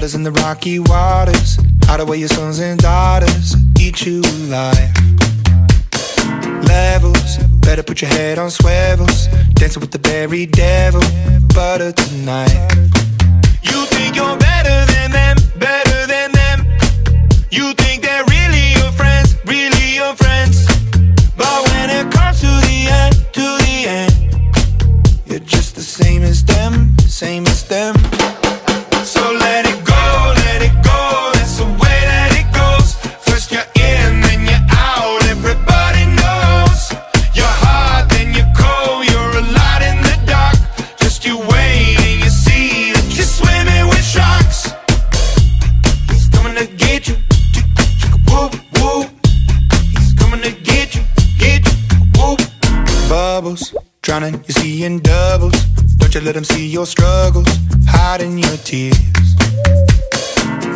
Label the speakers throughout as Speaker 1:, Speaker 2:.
Speaker 1: Blood in the rocky waters. Hide away your sons and daughters. Eat you alive. Levels, better put your head on swivels. Dancing with the very devil. Butter tonight. Bubbles, drowning, you're seeing doubles. Don't you let them see your struggles, hiding your tears.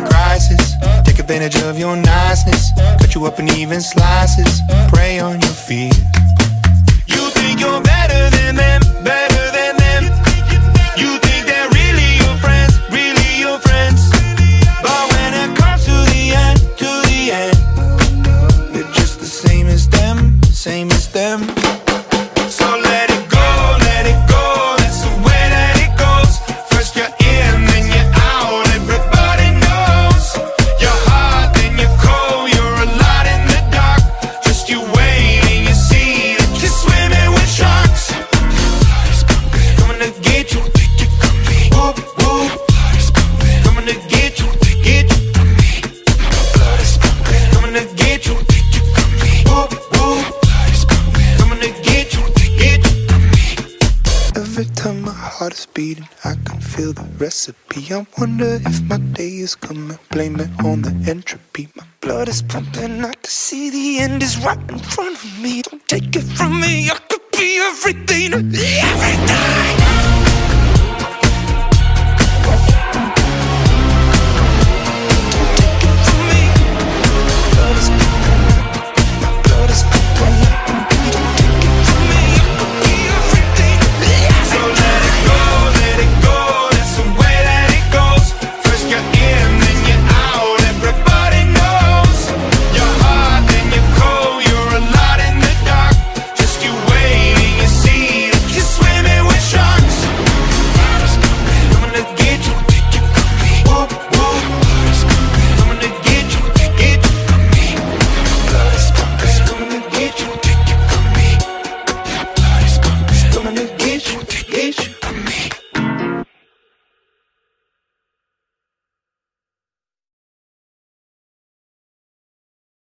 Speaker 1: Crisis, take advantage of your niceness. Cut you up in even slices, prey on your fears. You think you're better than them, better than them. You think they're really your friends, really your friends. But when it comes to the end, to the end, you're just the same as them, same as them. My heart is beating, I can feel the recipe. I wonder if my day is coming. Blame it on the entropy. My blood is pumping. I can see the end is right in front of me. Don't take it from me. I could be everything, everything.